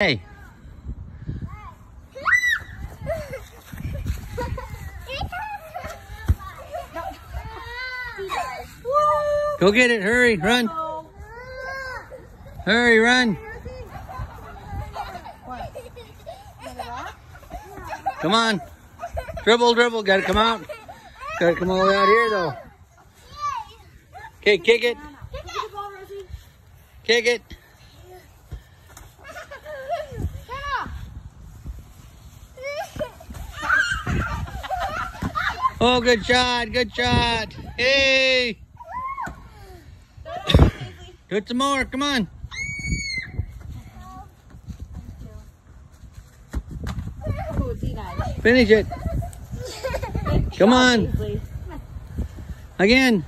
Hey, go get it. Hurry, run. Hurry, run. Come on. Dribble, dribble. Got to come out. Got to come all the way out here, though. Okay, kick it. Kick it. Oh, good shot. Good shot. Hey. Do it some more. Come on. Finish it. Come on. Again.